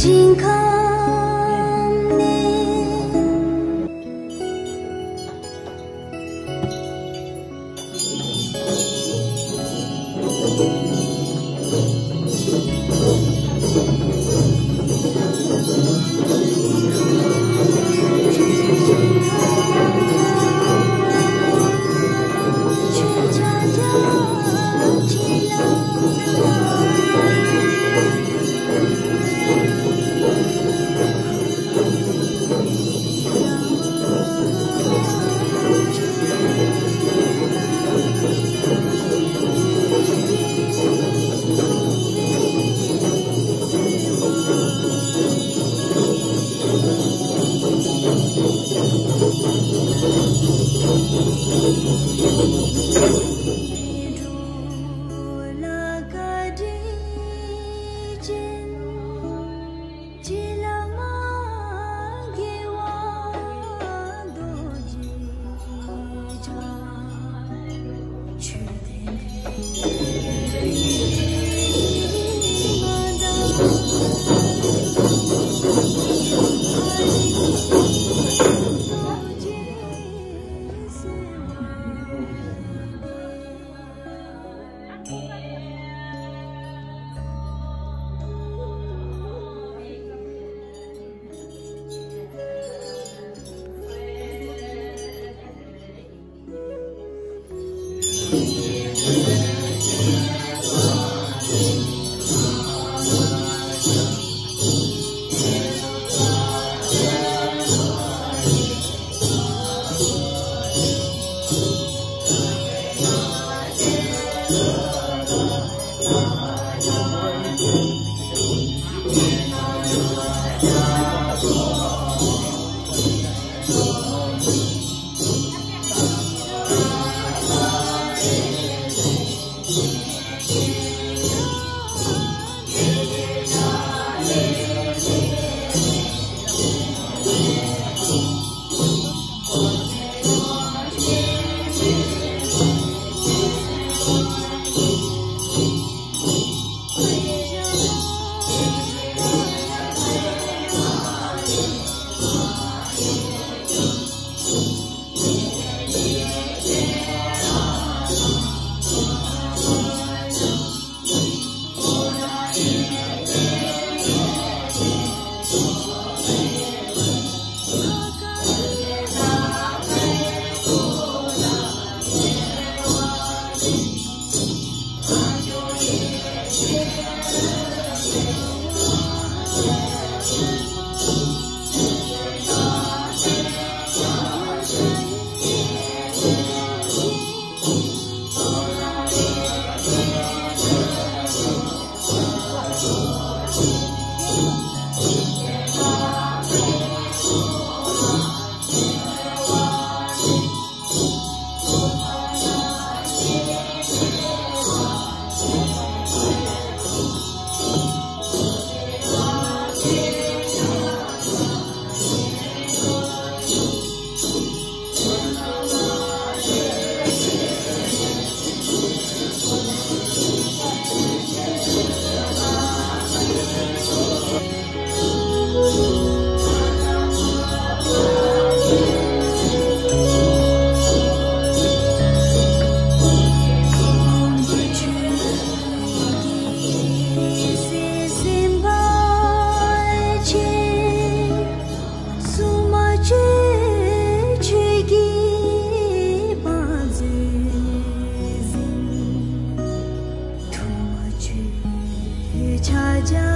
心口。ছাজা